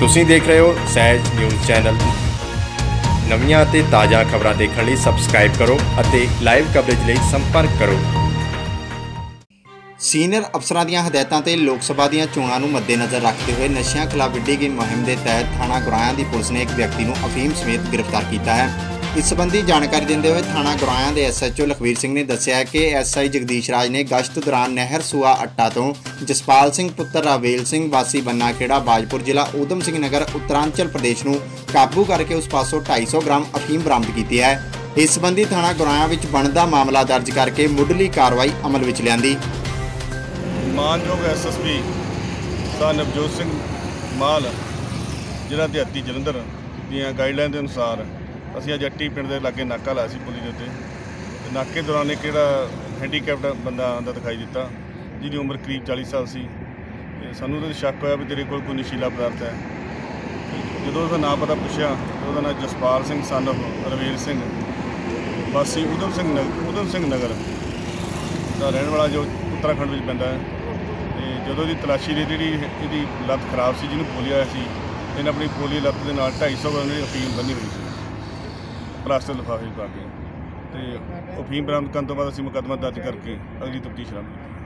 ਤੁਸੀਂ ਦੇਖ ਰਹੇ ਹੋ ਸਹਿਜ ਨਿਊਜ਼ ਚੈਨਲ। ਨਵੀਆਂ ਅਤੇ ਤਾਜ਼ਾ ਖਬਰਾਂ ਦੇਖਣ ਲਈ ਸਬਸਕ੍ਰਾਈਬ ਕਰੋ ਅਤੇ ਲਾਈਵ ਕਵਰੇਜ ਲਈ ਸੰਪਰਕ ਕਰੋ। ਸੀਨੀਅਰ ਅਫਸਰਾਂ ਦੀਆਂ ਹਦਾਇਤਾਂ ਤੇ ਲੋਕ ਸਭਾ ਦੀਆਂ ਚੋਣਾਂ ਨੂੰ ਮੱਦੇਨਜ਼ਰ ਰੱਖਦੇ ਹੋਏ ਨਸ਼ਿਆਂ ਖਿਲਾਫ ਵਿੱਢੀ ਗਈ ਮੁਹਿੰਮ ਦੇ ਤਹਿਤ ਥਾਣਾ ਗੁਰਾਇਆਂ ਦੀ ਪੁਲਿਸ ਨੇ ਇੱਕ ਵਿਅਕਤੀ ਨੂੰ ਅਫੀਮ ਸਮੇਤ ਗ੍ਰਿਫਤਾਰ ਕੀਤਾ ਹੈ। ਇਸ ਸੰਬੰਧੀ ਜਾਣਕਾਰੀ ਦਿੰਦੇ ਹੋਏ ਥਾਣਾ ਗੁਰਾਇਆਂ ਦੇ ਐਸਐਚਓ ਲਖਵੀਰ ਸਿੰਘ ਨੇ ਦੱਸਿਆ ਕਿ ਐਸਆਈ ਜਗਦੀਸ਼ ਰਾਜ ਨੇ ਗਸ਼ਤ ਦੌਰਾਨ ਨਹਿਰ ਸੂਆ ਅੱਟਾ ਤੋਂ ਜਸਪਾਲ ਸਿੰਘ, ਪੁੱਤਰ ਰਾਵੇਲ ਸਿੰਘ, ਵਾਸੀ ਬੰਨਾ ਬਾਜਪੁਰ ਜ਼ਿਲ੍ਹਾ ਊਧਮ ਸਿੰਘ ਨਗਰ, ਉੱਤਰਾਂਚਲ ਪ੍ਰਦੇਸ਼ ਨੂੰ ਕਾਬੂ ਕਰਕੇ ਉਸ ਪਾਸੋਂ 250 ਗ੍ਰਾਮ ਅਫੀਮ ਬਰਾਮਦ ਕੀਤੀ ਹੈ। ਇਸ ਸੰਬੰਧੀ ਥਾਣਾ ਗੁਰਾਇਆਂ ਵਿੱਚ ਬਣਦਾ ਮਾਮਲਾ ਦਰਜ ਕਰਕੇ ਮੁੱਢਲੀ ਕਾਰਵਾਈ ਅਮਲ ਵਿੱਚ ਲਿਆਂਦੀ। ਮਾਨਯੋਗ ਐਸਐਸਪੀ ਸਾ ਸਿੰਘ ਮਾਲ, ਜ਼ਿਲ੍ਹਾ ਦਿਹਾਤੀ ਜਲੰਧਰ ਦੀਆਂ ਗਾਈਡਲਾਈਨ ਦੇ ਅਨੁਸਾਰ ਅਸੀਂ ਅੱਜ ਅੱਟੀ ਪਿੰਡ ਦੇ ਲਾਗੇ ਨਾਕਾ ਲਾਇਆ ਸੀ ਪੁਲੀ ਦੇ ਉੱਤੇ। ਤੇ ਨਾਕੇ ਦੌਰਾਨ ਇੱਕ ਜਿਹੜਾ ਹੈਂਡੀਕੈਪਟ ਬੰਦਾ ਆਂਦਾ ਦਿਖਾਈ ਦਿੱਤਾ, ਜਿਹਦੀ ਉਮਰ ਕਰੀਬ 40 ਸਾਲ ਸੀ। ਤੇ ਸਾਨੂੰ ਉਹਦੇ ਸ਼ੱਕ ਹੋਇਆ ਵੀ ਤੇਰੇ ਕੋਲ ਕੋਈ ਨਸ਼ੀਲਾ ਪਦਾਰਥ ਹੈ। ਜਦੋਂ ਉਹਦਾ ਨਾਮ ਪਤਾ ਪੁੱਛਿਆ, ਤੇ ਉਹਦਾ ਨਾਮ ਜਸਪਾਲ ਸਿੰਘ ਸਨ ਰਵੀਰ ਸਿੰਘ। ਵਾਸੀ ਉਦਮ ਸਿੰਘ ਨਗਰ ਉਦਮ ਸਿੰਘ ਨਗਰ ਦਾ ਰਹਿਣ ਵਾਲਾ ਜੋ ਉੱਤਰਾਖੰਡ ਵਿੱਚ ਪੈਂਦਾ ਹੈ। ਤੇ ਜਦੋਂ ਦੀ ਤਲਾਸ਼ੀ ਦੀ ਜਿਹੜੀ ਇਹਦੀ ਲੱਤ ਖਰਾਬ ਸੀ, ਜਿਹਨੂੰ ਪੋਲੀਓ ਹੋਇਆ ਸੀ, ਇਹਨੇ ਆਪਣੀ ਪੋਲੀ ਲੱਤ ਦੇ ਨਾਲ 250 ਗ੍ਰਾਮ ਦੀ ਅਫੀਮ ਬੰਨੀ ਹੋਈ ਸੀ। ਪਲਾਸਟਰ ਲਿਫਾਫੇ ਪਾ ਕੇ ਤੇ ਅਫੀਮ ਬਰਾਮਦ ਕਰਨ ਤੋਂ ਬਾਅਦ ਅਸੀਂ ਮੁਕੱਦਮਾ ਦਰਜ ਕਰਕੇ ਅਗਲੀ ਤਫਤੀਸ਼ ਸ਼ੁਰੂ ਕੀਤੀ